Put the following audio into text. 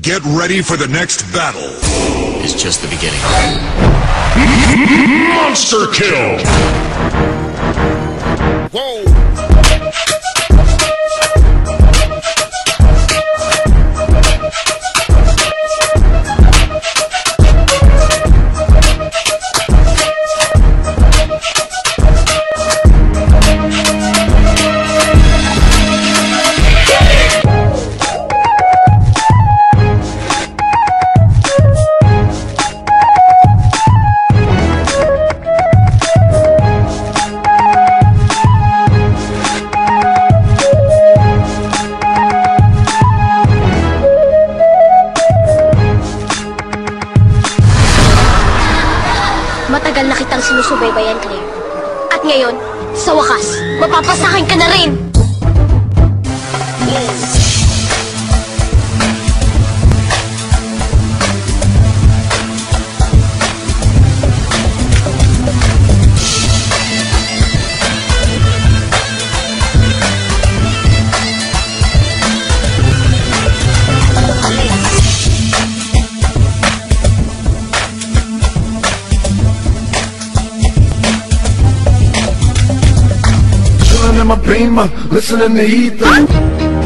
Get ready for the next battle. It's just the beginning. Monster kill! Matagal na kitang sinusubaybayan, Claire. At ngayon, sa wakas, mapapasakin ka na rin! Chillin' in my beamer, listening to ether.